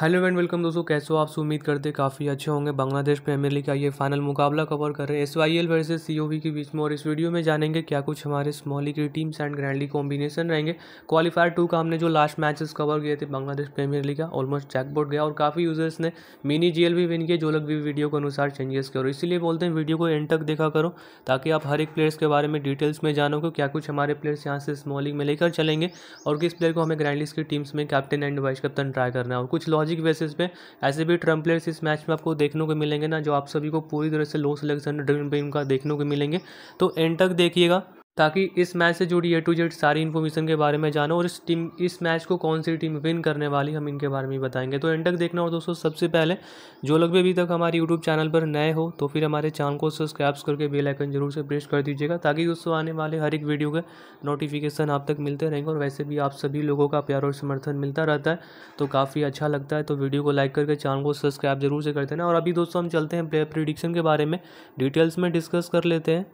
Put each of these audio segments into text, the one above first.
Hello and welcome दोस्तों, कैसे हो आप? उम्मीद करते काफ़ी अच्छे होंगे। बांग्लादेश प्रीमियर लीग का ये फाइनल मुकाबला कवर कर रहे हैं? S Y L versus C के बीच में और इस वीडियो में जानेंगे क्या कुछ हमारे स्मॉल लीग की teams and grand league combination रहेंगे। क्वालिफायर टू का हमने जो लास्ट मैचेस कवर किए थे बांग्लादेश प्रीमियर लीग का ऑलमोस्ट जैकबोर्ड गया और काफ़ी यूज़र्स ने मिनी जी भी विन किए, जो लोग भी वीडियो के अनुसार चेंजेस करो। इसीलिए बोलते हैं वीडियो को एंड तक देखा करो, ताकि आप हर एक प्लेयर्स के बारे में डिटेल्स में जानो कि क्या कुछ हमारे प्लेयर्स यहाँ से स्मॉल लीग में लेकर चलेंगे और किस प्लेयर को हमें ग्रैंड लीग की टीम्स में captain and vice captain try करना है। और कुछ बेसिस पे, ऐसे भी ट्रंप प्लेयर्स इस मैच में आपको देखने को मिलेंगे ना, जो आप सभी को पूरी तरह से लो सिलेक्शन ड्रीम का देखने को मिलेंगे। तो एंड तक देखिएगा। ताकि इस मैच से जुड़ी ए टू जेड सारी इन्फॉर्मेशन के बारे में जानो और इस टीम इस मैच को कौन सी टीम विन करने वाली, हम इनके बारे में बताएँगे। तो एंड तक देखना और दोस्तों, सबसे पहले, जो लोग भी अभी तक हमारे यूट्यूब चैनल पर नए हो तो फिर हमारे चैनल को सब्सक्राइब करके बेल आइकन ज़रूर से प्रेस कर दीजिएगा, ताकि दोस्तों आने वाले हर एक वीडियो के नोटिफिकेशन आप तक मिलते रहेंगे और वैसे भी आप सभी लोगों का प्यार और समर्थन मिलता रहता है तो काफ़ी अच्छा लगता है तो वीडियो को लाइक करके चैनल को सब्सक्राइब ज़रूर से कर देना। और अभी दोस्तों हम चलते हैं प्रिडिक्शन के बारे में डिटेल्स में डिस्कस कर लेते हैं।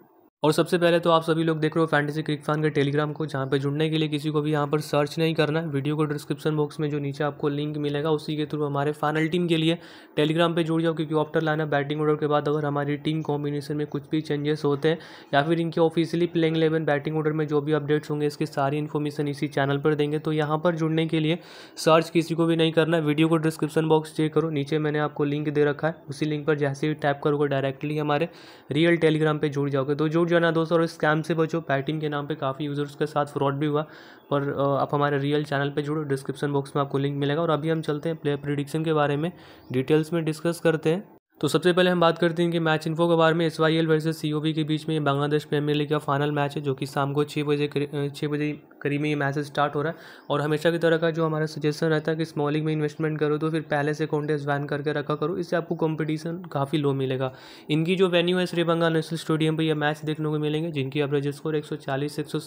और सबसे पहले तो आप सभी लोग देख रहे हो फैंटेसी क्रिक फ़ैन के टेलीग्राम को, जहाँ पे जुड़ने के लिए किसी को भी यहाँ पर सर्च नहीं करना है। वीडियो को डिस्क्रिप्शन बॉक्स में जो नीचे आपको लिंक मिलेगा, उसी के थ्रू हमारे फाइनल टीम के लिए टेलीग्राम पे जुड़ जाओ, क्योंकि ऑफ्टर लाना बैटिंग ऑर्डर के बाद अगर हमारी टीम कॉम्बिनेशन में कुछ भी चेंजेस होते हैं, या फिर इनके officially playing eleven batting order में जो भी अपडेट्स होंगे, इसकी सारी इन्फॉर्मेशन इसी चैनल पर देंगे। तो यहाँ पर जुड़ने के लिए सर्च किसी को भी नहीं करना है। वीडियो को डिस्क्रिप्शन बॉक्स चेक करो, नीचे मैंने आपको लिंक दे रखा है। उसी लिंक पर जैसे ही टैप करोगे डायरेक्टली हमारे रियल टेलीग्राम पर जुड़ जाओगे। तो जुड़ जाना दोस्तों, और स्कैम से बचो। पैटिंग के नाम पे काफ़ी यूज़र्स के साथ फ्रॉड भी हुआ। पर आप हमारे रियल चैनल पे जुड़ो डिस्क्रिप्शन बॉक्स में आपको लिंक मिलेगा। और अभी हम चलते हैं प्लेयर प्रिडिक्शन के बारे में। डिटेल्स में डिस्कस करते हैं। तो सबसे पहले हम बात करते हैं कि मैच इन्फो के बारे में। S Y L versus C के बीच में बांग्लादेश प्रीमियर लीग का फाइनल मैच है, जो कि शाम को छः बजे छः बजे करीब में ये मैच स्टार्ट हो रहा है। और हमेशा की तरह का जो हमारा सजेशन रहता है कि स्मॉल लीग में इन्वेस्टमेंट करो तो फिर पहले से कॉन्टेस्ट वैन करके रखा करो, इससे आपको कॉम्पिटिशन काफ़ी लो मिलेगा। इनकी जो वेन्यू है श्रीबंगा नेशनल स्टेडियम पर यह मैच देखने को मिलेंगे, जिनकी एवरेज स्कोर एक सौ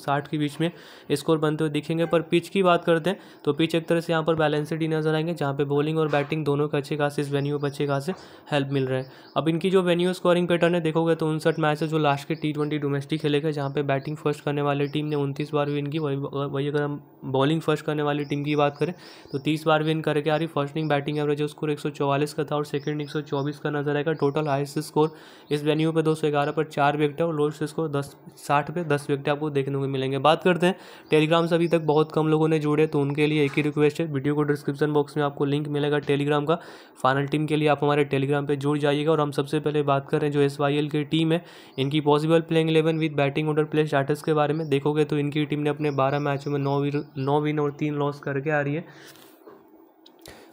के बीच में स्कोर बनते हुए दिखेंगे। पर पिच की बात करते हैं तो पिच एक तरह से यहाँ पर बैलेंसड ही नज़र आएँगे, जहाँ पर बॉलिंग और बैटिंग दोनों के अच्छे खासे, इस वेन्यू पर अच्छे खासे हेल्प मिल रहे हैं। अब इनकी जो वेन्यू स्कोरिंग पैटर्न है, देखोगे तो उनसठ मैच है जो लास्ट के टी ट्वेंटी डोमेस्टिक खेले गए, जहाँ पे बैटिंग फ़र्स्ट करने वाली टीम ने उनतीस बार विन की, वही वही अगर हम बॉलिंग फ़र्स्ट करने वाली टीम की बात करें तो तीस बार विन करके आ रही first inning batting average score एक सौ चौवालीस का था और सेकंड एक का नज़र आएगा। टोटल हाइस्ट स्कोर इस वेन्यू पर दो सौ ग्यारह पर चार विकेट और लोएस्ट स्कोर दस, साठ पे दस विकेट आपको देखने को मिलेंगे। बात करते हैं टेलीग्राम से अभी तक बहुत कम लोगों ने जुड़े तो उनके लिए एक ही रिक्वेस्ट है वीडियो को डिस्क्रिप्शन बॉक्स में आपको लिंक मिलेगा टेलीग्राम का। फाइनल टीम के लिए आप हमारे टेलीग्राम पर जुड़ जाइएगा और हम सबसे पहले बात कर रहे हैं जो एसवाईएल की टीम है, इनकी possible playing eleven with batting order play starters के बारे में। देखोगे तो इनकी टीम ने अपने बारह मैचों में नौ नौ विन और तीन लॉस करके आ रही है।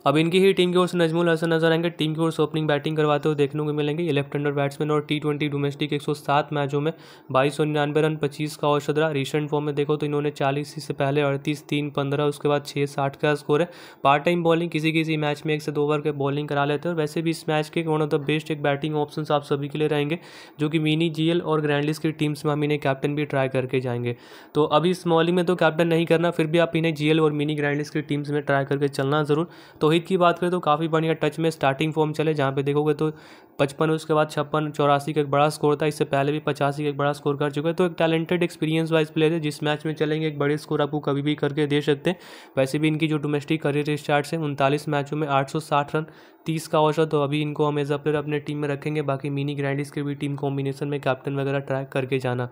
अब इनकी ही टीम की ओर से नजमुल हसन नज़र आएँगे। टीम की ओर से ओपनिंग बैटिंग करवाते हुए देखने को मिलेंगे। लेफ़्ट हैंडर बैट्समैन और टी ट्वेंटी डोमेस्टिक एक सौ सात मैचों में बाईस सौ निन्यानवे रन, पच्चीस का औसत रहा रिसेंट फॉर्म में देखो तो इन्होंने चालीस से पहले अड़तीस, तीन, पंद्रह, उसके बाद छः साठ का स्कोर है। पार्ट टाइम बॉलिंग किसी किसी मैच में एक से दो ओवर के बॉलिंग करा लेते हैं। वैसे भी इस मैच के वन ऑफ़ द बेस्ट एक बैटिंग ऑप्शन आप सभी के लिए रहेंगे, जो कि मिनी जीएल और ग्रैंडलिस की टीम्स में हम इन्हें कैप्टन भी ट्राई करके जाएँगे। तो अभी स्मॉलिंग में तो कैप्टन नहीं करना, फिर भी आप इन्हें जीएल और मिनी ग्रैंडलिस की टीम्स में ट्राई करके चलना ज़रूर। तो हित की बात करें तो काफ़ी बढ़िया टच में स्टार्टिंग फॉर्म चले, जहाँ पे देखोगे तो पचपन उसके बाद छप्पन, चौरासी का एक बड़ा स्कोर था, इससे पहले भी पचासी का एक बड़ा स्कोर कर चुके हैं। तो एक टैलेंटेड एक्सपीरियंस वाइज प्लेयर है, जिस मैच में चलेंगे, एक बड़े स्कोर आपको कभी भी करके दे सकते हैं। वैसे भी इनकी जो डोमेस्टिक करियर स्टार्ट है, उनतालीस मैचों में आठ सौ साठ रन, तीस का औसत तो अभी इनको हम एज अ प्लेयर अपने टीम में रखेंगे, बाकी मिनी ग्रैंडिस की भी टीम कॉम्बिनेशन में कैप्टन वगैरह ट्रैक करके जाना।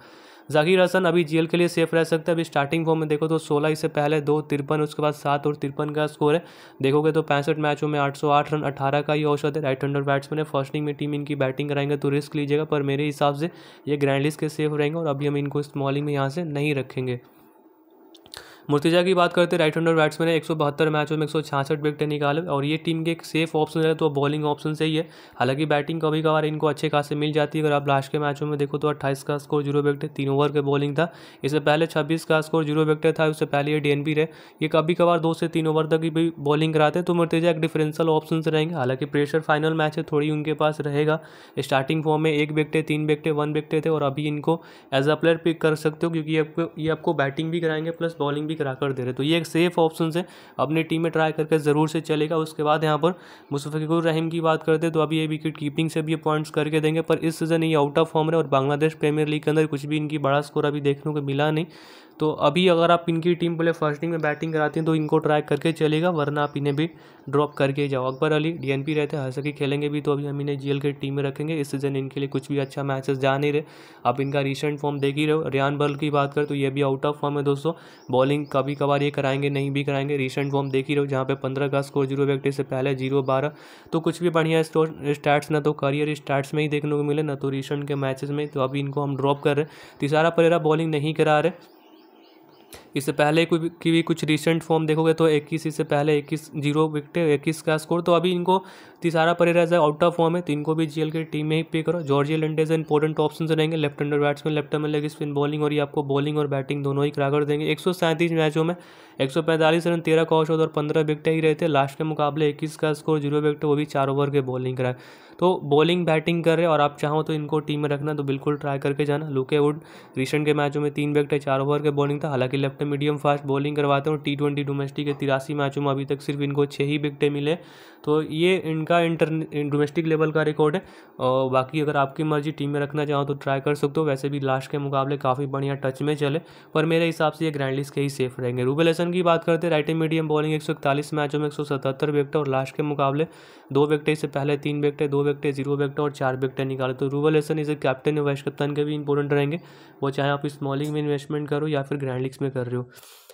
जाकिर हसन अभी जेल के लिए सेफ़ रह सकते हैं। अभी स्टार्टिंग फॉर्म में देखो तो सोलह इससे पहले दो तिरपन, उसके बाद सात और तिरपन का स्कोर है। देखोगे तो पैंसठ मैचों में आठ सौ आठ रन, अठारह का ही औसत है। राइट हंडर बैट्समैन है। फ़र्स्ट इनिंग में टीम इनकी बैटिंग कराएँगे तो रिस्क लीजिएगा, पर मेरे हिसाब से ये ग्रैंड लिस्ट के सेफ़ रहेंगे और अभी हम इनको स्मॉलिंग में यहाँ से नहीं रखेंगे। मुर्तिजा की बात करते राइट हैंडर बैट्समैन है, एक सौ बहत्तर मैचों में एक सौ छियासठ विकेटें निकाले और ये टीम के एक सेफ़ ऑप्शन है तो बॉलिंग ऑप्शन से ही हालाँकि बैटिंग कभी कभार इनको अच्छे खासे मिल जाती है। अगर आप लास्ट के मैचों में देखो तो अट्ठाईस का स्कोर ज़ीरो विकेट तीन ओवर के बॉलिंग था। इससे पहले छब्बीस का स्कोर ज़ीरो विकेट था, उससे पहले ये डी रहे। ये कभी कभार दो से तीन ओवर तक ही भी बॉलिंग कराते तो मुर्तिजा एक डिफरेंशियल ऑप्शन रहेंगे। हालाँकि प्रेशर फाइनल मैच है, थोड़ी उनके पास रहेगा। स्टार्टिंग फॉर्म में एक विकटे तीन विकटे वन विकटे थे और अभी इनको एज अ प्लेयर पिक कर सकते हो, क्योंकि ये आपको बैटिंग भी कराएँगे प्लस बॉलिंग भी करा कर दे रहे तो ये एक सेफ़ ऑप्शन है। अपनी टीम में ट्राई करके ज़रूर से चलेगा। उसके बाद यहाँ पर मुशफ़िकुर रहीम की बात करते तो अभी ये विकेट कीपिंग से भी पॉइंट्स करके देंगे। पर इस सीज़न ये आउट ऑफ़ फॉर्म है और बांग्लादेश प्रीमियर लीग के अंदर कुछ भी इनकी बड़ा स्कोर अभी देखने को मिला नहीं। तो अभी अगर आप इनकी टीम पहले फ़र्स्ट इनिंग में बैटिंग कराते हैं तो इनको ट्राई करके चलेगा, वरना आप इन्हें भी ड्रॉप करके जाओ। अकबर अली डीएनपी रहते हैं हर खेलेंगे भी तो अभी हम इन्हें जीएल के टीम में रखेंगे। इस सीज़न इनके लिए कुछ भी अच्छा मैचेस जा नहीं रहे। आप इनका रिसेंट फॉर्म देख ही रहे हो। रियान बर्ल की बात करें तो ये भी आउट ऑफ़ फॉर्म है दोस्तों। बॉलिंग कभी कभार ये कराएँगे, नहीं भी कराएँगे। रिसेंट वो हम देख ही रहे हो, जहाँ पे पंद्रह का स्कोर ज़ीरो व्यक्ति से पहले ज़ीरो बारह। तो कुछ भी बढ़िया स्टार्ट ना तो करियर स्टार्ट में ही देखने को मिले, ना तो रिसेंट के मैचेस में। तो अभी इनको हम ड्रॉप कर रहे हैं। तिसारा परेरा बॉलिंग नहीं करा रहे। इससे पहले की भी कुछ रिसेंट फॉर्म देखोगे तो इक्कीस इससे पहले इक्कीस ज़ीरो विकटे इक्कीस का स्कोर तो अभी इनको Thisara Perera as out of form है तो इनको भी जीएल की टीम में ही पे करो। जॉर्जिया लंडेज इंपॉर्टेंट ऑप्शन रहेंगे लेफ़्ट हैंडर बैट्समैन लेफ़्ट में लेग स्पिन बॉलिंग और ये आपको बॉलिंग और बैटिंग दोनों ही करा कर देंगे। एक सौ सैंतीस मैचों में एक सौ पैंतालीस रन, तेरह का औसत और पंद्रह विकटें ही रहते लास्ट के मुकाबले इक्कीस का स्कोर ज़ीरो विकटे, वो भी चार ओवर के बॉलिंग कराए। तो बॉलिंग बैटिंग कर रहे और आप चाहो तो इनको टीम में रखना तो बिल्कुल ट्राई करके जाना। लुके वुड रिसेंट के मैचों में तीन विकटें, चार ओवर के बॉलिंग था, हालाँकि लेफ़्ट मीडियम फास्ट बॉलिंग करवाते हैं टी ट्वेंटी डोमेस्टिक के तिरासी मैचों में अभी तक सिर्फ़ इनको छः ही विकटें मिले तो ये इनका इंटर डोमेस्टिक लेवल का रिकॉर्ड है। और बाकी अगर आपकी मर्ज़ी टीम में रखना चाहो तो ट्राई कर सकते हो। वैसे भी लास्ट के मुकाबले काफ़ी बढ़िया टच में चले। पर मेरे हिसाब से ये ग्रैंड लिस्ट के ही सेफ़ रहेंगे। रूबल हसन की बात करते हैं। राइट मीडियम बॉलिंग एक सौ इकतालीस मैचों में एक विकटें और लास्ट के मुकाबले दो विकटें से पहले तीन विकटें दो विकटें ज़ीरो विकटें और चार विकटें निकाले। तो रूबल हसन इसे कैप्टन वाइस कप्तान के भी इंपॉर्टेंट रहेंगे। वो चाहे आप स्मॉलिंग में इन्वेस्टमेंट करो या फिर ग्रैंड लीग्स में कर रहे हो।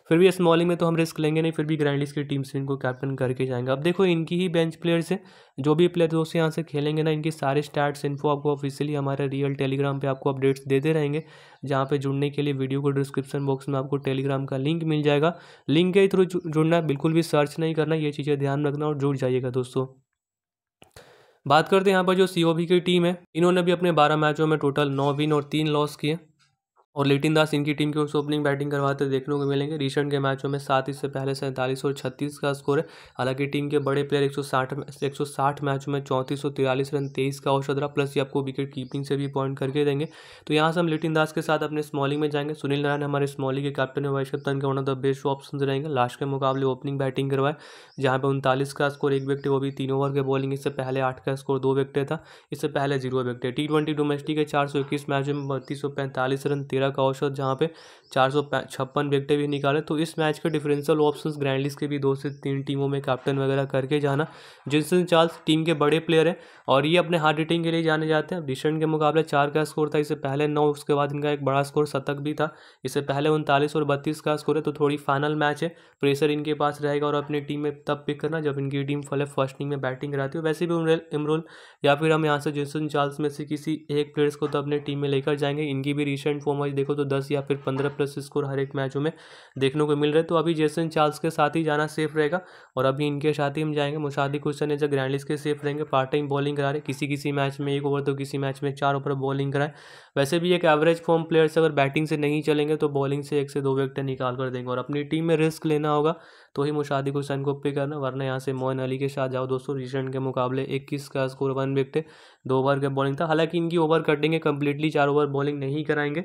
फिर भी स्मॉलिंग में तो हम रिस्क लेंगे नहीं, फिर भी ग्रैंड लीग की टीम से इनको कैप्टन करके जाएँगे। अब देखो, इनकी ही बेंच प्लेयर्स हैं, जो भी प्लेयर दोस्त यहाँ से खेलेंगे ना। इनके सारे स्टार्ट्स इन्फो आपको ऑफिशियली हमारे रियल टेलीग्राम पे आपको अपडेट्स देते रहेंगे, जहाँ पे जुड़ने के लिए वीडियो को डिस्क्रिप्शन बॉक्स में आपको टेलीग्राम का लिंक मिल जाएगा। लिंक के थ्रू जुड़ना, बिल्कुल भी सर्च नहीं करना, ये चीज़ें ध्यान रखना और जुड़ जाइएगा दोस्तों। बात करते हैं यहाँ पर जो सी की टीम है, इन्होंने भी अपने बारह मैचों में टोटल नौ विन और तीन लॉस किए। और लिटिन दास इनकी टीम की ओर से ओपनिंग बैटिंग करवाते देखने को मिलेंगे। रिसेंट के मैचों में सात इससे पहले सैंतालीस और छत्तीस का स्कोर है। हालाँकि टीम के बड़े प्लेयर एक सौ साठ एक सौ साठ मैचों में चौंतीस और तिरालीस रन, तेईस का औसत रहा। प्लस ये आपको विकेट कीपिंग से भी पॉइंट करके देंगे। तो यहाँ से हम लिटिन दास के साथ अपने स्मॉलिंग में जाएँगे। सुनील नारायण हमारे स्मॉलिंग के कैप्टन है। वाइस कप्तान के one of the best option रहेंगे। लास्ट के मुकाबले ओपनिंग बैटिंग करवाए, जहाँ पर उनतालीस का स्कोर, एक विकटे, वो भी तीन ओवर के बॉलिंग। इससे पहले आठ का स्कोर, दो विकटे था। इससे पहले zero wicket. T twenty domestic के चार सौ इक्कीस मैचों में बत्तीस सौ पैंतालीस रन, तेरह का औसत जहाँ पे चार सौ छप्पन विकटें भी निकाले तो इस मैच के डिफरेंशियल ऑप्शंस ग्रैंड लीग के भी दो से तीन टीमों में कैप्टन वगैरह करके जाना। जिनसन चार्ल्स टीम के बड़े प्लेयर हैं और ये अपने हार्ड हिटिंग के लिए जाने जाते हैं। डिशन के मुकाबले चार का स्कोर था, इससे पहले नौ, उसके बाद इनका एक बड़ा स्कोर शतक भी था। इससे पहले उनतालीस और बत्तीस का स्कोर है तो थोड़ी फाइनल मैच है। प्रेशर इनके पास रहेगा और अपनी टीम में तब पिक करना, जब इनकी टीम फले फ़र्स्ट इनिंग में बैटिंग कराती हो। वैसे भी इमरुल या फिर हम यहाँ से जिसन चार्ल्स में से किसी एक प्लेयर्स को तो अपने टीम में लेकर जाएँगे। इनकी भी रिसेंट फॉर्म वाइज देखो तो दस या फिर पंद्रह प्लस स्कोर हर एक मैचों में देखने को मिल रहे तो अभी जेसन चार्ल्स के साथ ही जाना सेफ़ रहेगा और अभी इनके साथ ही हम जाएँगे। मुशादी क्वेश्चन एज ग्रैंड के सेफ़ रहेंगे पार्ट टाइम बॉलिंग करा रहे किसी किसी मैच में एक ओवर तो किसी मैच में चार ओवर बॉलिंग कराए। वैसे भी एक एवरेज फॉर्म प्लेयर्स अगर बैटिंग से नहीं चलेंगे तो बॉलिंग से एक से दो विकेट निकाल कर देंगे। और अपनी टीम में रिस्क लेना होगा तो ही मुशादी हुसैन को पे करना, वरना यहाँ से मोइन अली के साथ जाओ। दोस्तों रिसेंट के मुकाबले इक्कीस का स्कोर वन विकेट दो ओवर के बॉलिंग था। हालाँकि इनकी ओवर कटेंगे कंप्लीटली चार ओवर बॉलिंग नहीं कराएँगे।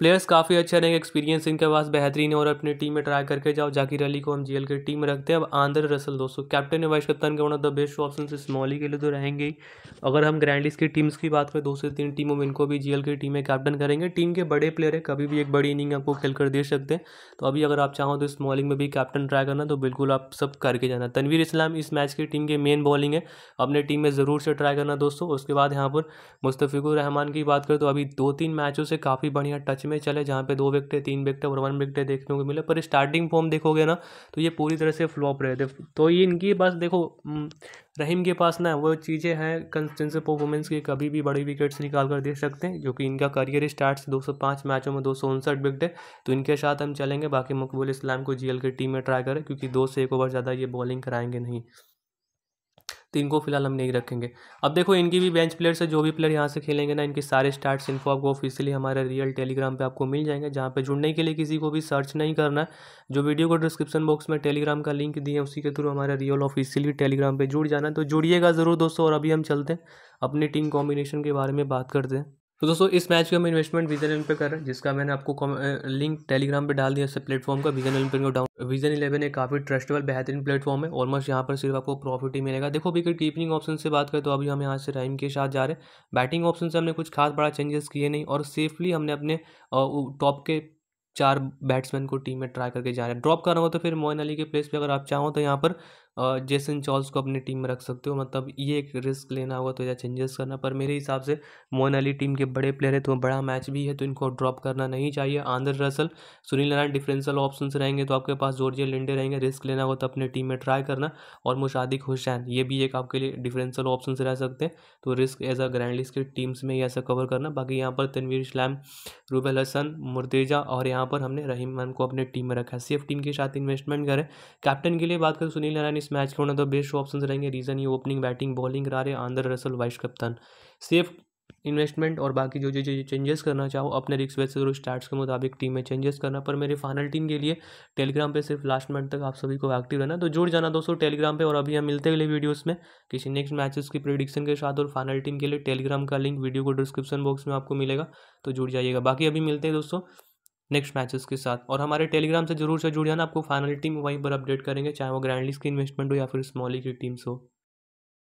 प्लेयर्स काफ़ी अच्छे रहेंगे एक्सपीरियंस इनके पास बेहतरीन है और अपनी टीम में ट्राई करके जाओ। जाकिर अली को हम जीएल की टीम में रखते हैं। अब आंध्र रसल, दोस्तों कैप्टन वाइस कप्तान के one of the best option स्मॉली के लिए तो रहेंगे ही। अगर हम ग्रैंड की टीम्स की बात करें, दो से तीन टीमों में इनको भी जीएल की टीम में कैप्टन करेंगे। टीम के बड़े प्लेयर है, कभी भी एक बड़ी इनिंग आपको खेल कर दे सकते हैं। तो अभी अगर आप चाहो तो स्मॉलिंग में भी कैप्टन ट्राई करना तो बिल्कुल आप सब करके जाना। तनवीर इस्लाम इस मैच की टीम के मेन बॉलिंग है। अपने टीम में ज़रूर से ट्राई करना, दोस्तों। उसके बाद यहाँ पर मुस्तफ़िकुर रहमान की बात करें तो अभी दो तीन मैचों से काफ़ी बढ़िया टच में चले, जहाँ पे दो विकटें तीन विकटें और वन विकटें देखने को मिले। पर स्टार्टिंग फॉर्म देखोगे ना तो ये पूरी तरह से फ्लॉप रहे थे तो ये इनकी बस देखो रहीम के पास ना, वो चीज़ें हैं कंसिस्टेंसी परफॉर्मेंस की, कभी भी बड़ी विकेट्स निकाल कर दे सकते हैं, जो कि इनका करियर स्टार्ट दो सौ पाँच मैचों में दो सौ उनसठ विकटें तो इनके साथ हम चलेंगे, बाकी मकबूल इस्लाम को जीएल की टीम में ट्राई करें, क्योंकि दो से एक ओवर ज़्यादा ये बॉलिंग कराएँगे नहीं। तो इनको फ़िलहाल हम नहीं रखेंगे। अब देखो, इनकी भी बेंच प्लेयर से जो भी प्लेयर यहाँ से खेलेंगे ना, इनके सारे स्टार्ट इन्फो आपको ऑफिशियली हमारे रियल टेलीग्राम पे आपको मिल जाएँगे, जहाँ पे जुड़ने के लिए किसी को भी सर्च नहीं करना जो वीडियो को डिस्क्रिप्शन बॉक्स में टेलीग्राम का लिंक दिए उसी के थ्रू हमारे रियल ऑफिशियली टेलीग्राम पर जुड़ जाना तो जुड़िएगा ज़रूर दोस्तों, और अभी हम चलते हैं, अपनी टीम कॉम्बिनेशन के बारे में बात करते हैं। तो दोस्तों, इस मैच का हम इन्वेस्टमेंट विजन इलेवन पे कर रहे हैं, जिसका मैंने आपको लिंक टेलीग्राम पे डाल दिया इस प्लेटफॉर्म का विजन इलेवन को डाउन विजन इलेवन एक काफ़ी ट्रस्टेबल बेहतरीन प्लेटफॉर्म है ऑलमोस्ट यहाँ पर सिर्फ़ आपको प्रॉफिट ही मिलेगा। देखो विकेट कीपिंग ऑप्शन से बात करें तो अभी हम यहाँ से राइम के साथ जा रहे हैं। बैटिंग ऑप्शन से हमने कुछ खास बड़ा चेंजेस किए नहीं और सेफली हमने अपने टॉप के चार बैट्समैन को टीम में ट्राई करके जा रहे हैं। ड्रॉप करना हो तो फिर मोइन अली के प्लेस पे अगर आप चाहो तो यहाँ पर जेसन चॉल्स को अपनी टीम में रख सकते हो मतलब ये एक रिस्क लेना होगा तो या चेंजेस करना, पर मेरे हिसाब से मोइन अली टीम के बड़े प्लेयर है तो बड़ा मैच भी है तो इनको ड्रॉप करना नहीं चाहिए। Andre Russell, Sunil Narine differential option रहेंगे तो आपके पास जॉर्जिया लिंडे रहेंगे, रिस्क लेना होगा तो अपने टीम में ट्राई करना, और मुशादिक हुसैन, ये भी एक आपके लिए डिफरेंशियल ऑप्शन रह सकते हैं तो risk as a grand list की टीम्स में ही ऐसा कवर करना। बाकी यहाँ पर तनवीर इस्लाम, रूबेल हसन मुर्तेजा और यहाँ पर हमने रहीम खान को अपने टीम में रखा है। सेफ़ टीम के साथ इन्वेस्टमेंट करें। कैप्टन के लिए बात करें, सुनील नारायण इस मैच के होना तो बेस्ट ऑप्शन रहेंगे रीज़न ये, ओपनिंग, बैटिंग, बॉलिंग करा रहे आंध्र, रसल, वाइस कप्तान। सेफ़ इन्वेस्टमेंट और बाकी जो जो जो चेंजेस करना चाहो, अपने रिक्स वेज से स्टार्ट्स के मुताबिक टीम में चेंजेस करना पर मेरे फाइनल टीम के लिए टेलीग्राम पे सिर्फ़ लास्ट मंथ तक आप सभी को एक्टिव रहना तो जुड़ जाना दोस्तों टेलीग्राम पे और अभी हम मिलते अगले वीडियोस में। किसी नेक्स्ट मैचेस की प्रिडिक्शन के साथ और फाइनल टीम के लिए टेलीग्राम का लिंक वीडियो को डिस्क्रिप्शन बॉक्स में आपको मिलेगा तो जुड़ जाइएगा। बाकी अभी मिलते हैं दोस्तों। नेक्स्ट मैचेस के साथ। और हमारे टेलीग्राम से ज़रूर से जुड़ जाना आपको फाइनल टीम वहीं पर अपडेट करेंगे, चाहे वो ग्रैंड की इन्वेस्टमेंट हो या फिर स्मॉली की टीम्स हो।